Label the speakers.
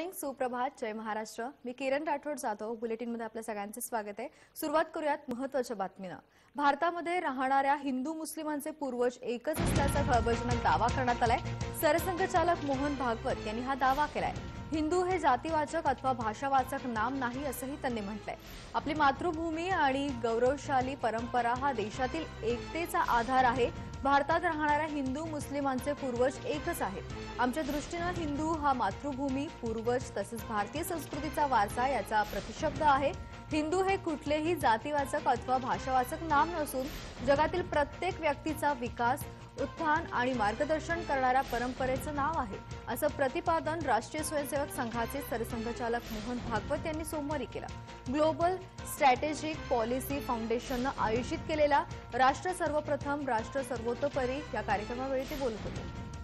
Speaker 1: Morning सुप्रभात जय महाराष्ट्र मी किरण राठोड जाधव मध्ये आपल्या सगळ्यांचे स्वागत आहे सुरुवात करूयात महत्वाच्या बातमीनं भारतामध्ये राहणाऱ्या हिंदू मुस्लिमांचे पूर्वज एकच असल्याचा खळबळजनक दावा करण्यात आलाय सरसंघचालक मोहन भागवत यांनी हा दावा केलाय हिंदू हे जातीवाचक अथवा भाषावाचक नाम नाही असंही त्यांनी म्हटलंय आपली मातृभूमी आणि गौरवशाली परंपरा हा देशातील एकतेचा आधार आहे भारतात राहणाऱ्या हिंदू मुस्लिमांचे पूर्वज एकच आहेत आमच्या दृष्टीनं हिंदू हा मातृभूमी पूर्वज तसंच भारतीय संस्कृतीचा वारसा याचा प्रतिशब्द आहे हिंदू हे कुठलेही जातीवाचक अथवा भाषावाचक नाम नसून जगातील प्रत्येक व्यक्तीचा विकास उत्थान आणि मार्गदर्शन करणाऱ्या परंपरेचं नाव आहे असं प्रतिपादन राष्ट्रीय स्वयंसेवक संघाचे सरसंघचालक मोहन भागवत यांनी सोमवारी केला। ग्लोबल स्ट्रॅटेजिक पॉलिसी फाउंडेशननं आयोजित केलेला राष्ट्र सर्वप्रथम राष्ट्र सर्वोतोपरी या कार्यक्रमावेळी ते बोलत होते